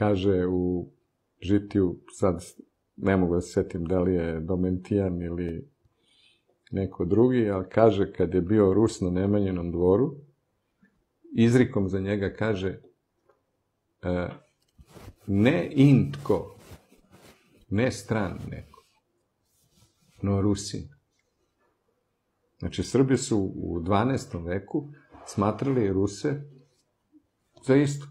kaže u žitiju, sad ne mogu da se setim da li je Domentijan ili neko drugi, ali kaže kad je bio Rus na Nemanjenom dvoru, izrikom za njega kaže e, ne intko, ne stran neko, no Rusin. Znači, Srbi su u 12. veku smatrali Ruse za isto.